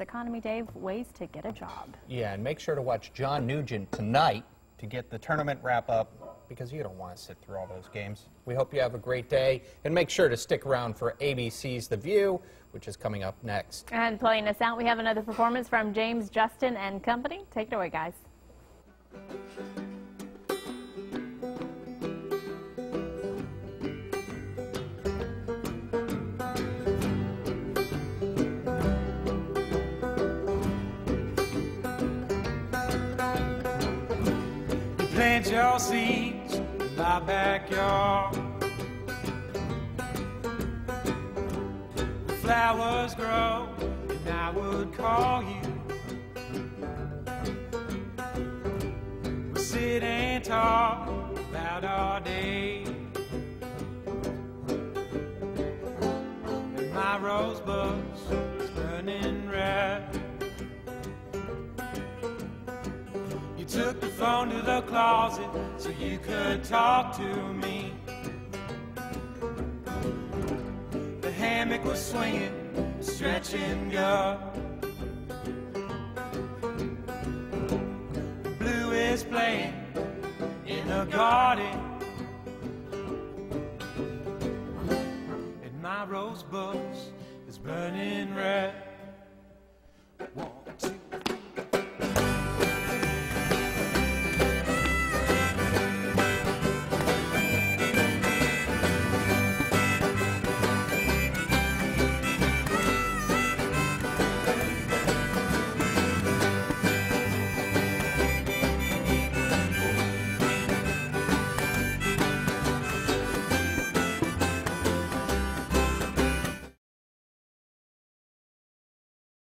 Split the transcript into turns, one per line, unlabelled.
Economy Dave, ways to get a job.
Yeah, and make sure to watch John Nugent tonight to get the tournament wrap up because you don't want to sit through all those games. We hope you have a great day and make sure to stick around for ABC's The View, which is coming up next.
And playing us out, we have another performance from James Justin and Company. Take it away, guys.
Plant your seeds in my backyard. Flowers grow, and I would call you. We sit and talk about our day. And my rosebuds is burning red. Took the phone to the closet so you could talk to me. The hammock was swinging, stretching good. Blue is playing in the garden. And my rose bush is burning red.